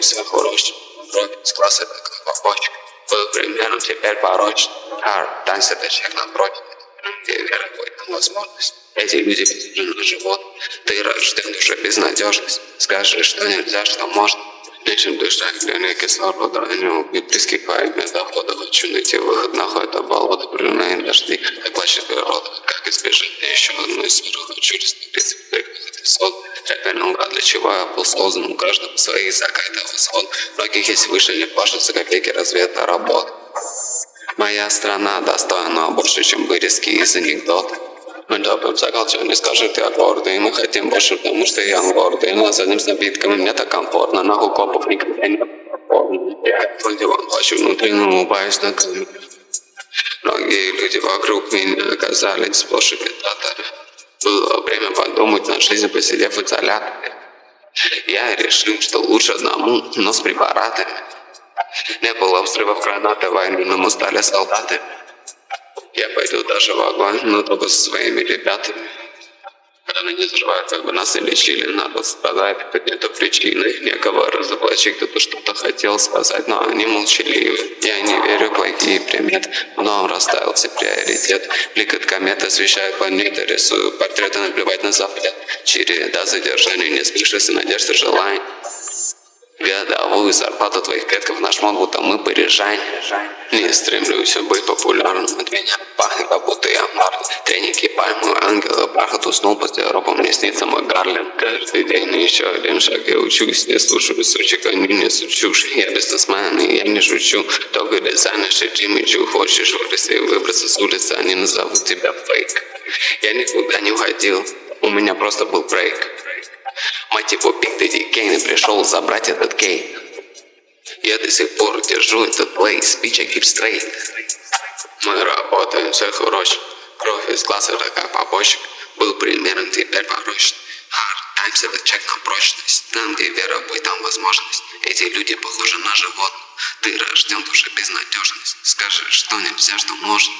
все хорошо. Вроде с класса как побочка. Был примером, теперь порочно. Hard times это чек напротив. Где вера будет возможность. Эти люди безумно живут. Ты рожден уже безнадежность. Скажи, что нельзя, что можно. Глядя кислорода, не убить близких по имя дохода. Хочу найти выход, нахуй это болото, проклинаем дожди. Так плачет природа, как избежать еще одной в прекрасный сон. Реперном для чего? Я был создан, у каждого свои закаты восход. Многих есть выше, не плашутся копейки разведка работ. Моя страна достойна больше, чем вырезки из анекдота. Мы топим за culture, не скажи ты аккорды Мы хотим больше, потому что я гордый. Но задним с напитками мне так комфортно. Нахуй копов никогда не Я твой диван плачу внутри, но улыбаюсь камеру Многие люди вокруг меня оказались сплошь имитаторы Было время подумать над жизнью, посидев в изоляторе Я решил, что лучше одному, но с препаратами. Не было взрывов гранаты, войны, но мы стали солдатами я пойду даже в огонь, но только со своими ребятами. Когда они взрывают, как бы нас и лечили, надо сказать, какие-то причины, некого разоблачить, кто-то что-то хотел сказать, но они молчаливы. Я не верю в плохие приметы, но расставился приоритет. Блик от комет освещает планеты, рисую портреты, наплевать на запрет. Череда задержаний, не спешишь и надежды желаний годовую зарплату твоих предков наш мод, будто мы парижане. Не стремлюсь быть популярным, от меня пахнет, как будто я март. Треники, пальмы, ангелы, бархат уснул после ропа, мне снится мой Гарлем. Каждый день еще один шаг я учусь, не слушаю сучек, они не чушь. Я бизнесмен, и я не шучу. Только дизайнер, Джимми Чу, хочешь вырасти и выбраться с улицы, они назовут тебя фейк. Я никуда не уходил, у меня просто был брейк. Мать его, Биг Дэдди Кейн пришел забрать этот кей. Я до сих пор держу этот I keep straight. Мы работаем всех уроч. Кровь из глаз это как побочек. Был примером, теперь порочен. Hard times это чек на прочность. Там, где вера будет, там возможность. Эти люди похожи на животных. Ты рожден уже безнадежность. Скажи, что нельзя, что можно.